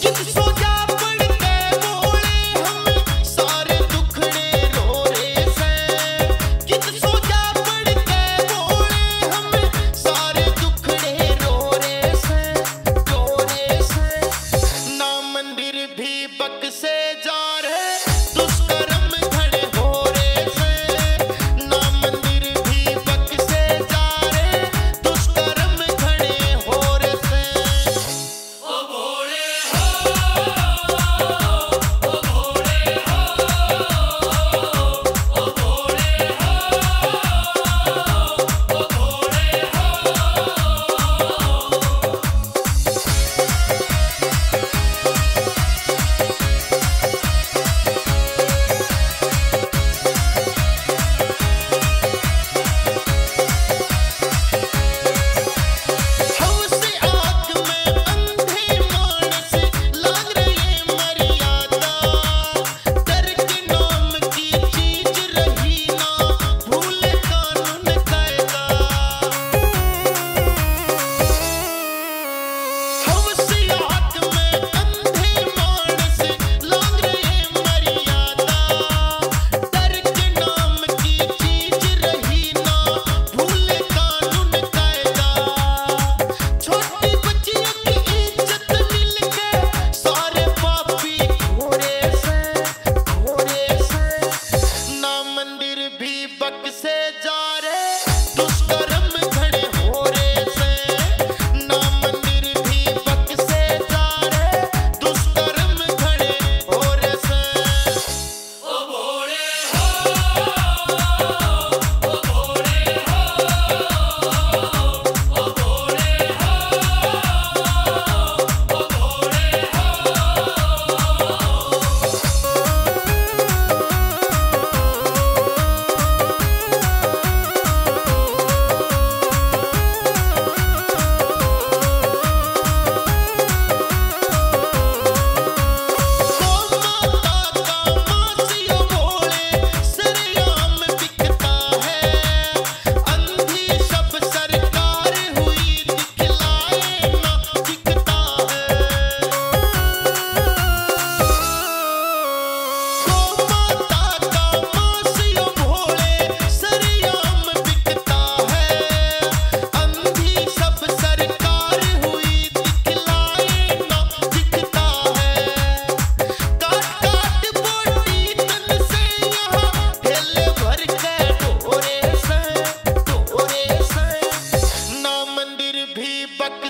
Get your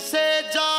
से जा